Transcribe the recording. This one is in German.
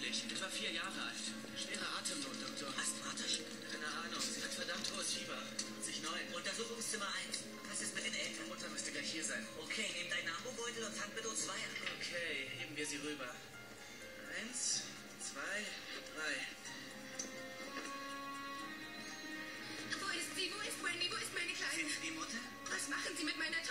ich. Etwa vier Jahre alt. Schwere Atemnot, Doktor. Asthmatisch? Keine Ahnung. Sie hat verdammt hohes Fieber. 49. Untersuchungszimmer 1. Was ist mit den Eltern? Mutter müsste gleich hier sein. Okay, nehmt deinen Nambobeutel und fangt mit uns zwei an. Okay, heben wir sie rüber. Eins, zwei, drei. Wo ist sie? Wo ist Wendy? Wo ist meine Kleine? Sind Sie die Mutter? Was machen Sie mit meiner